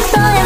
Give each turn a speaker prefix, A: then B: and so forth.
A: Estoy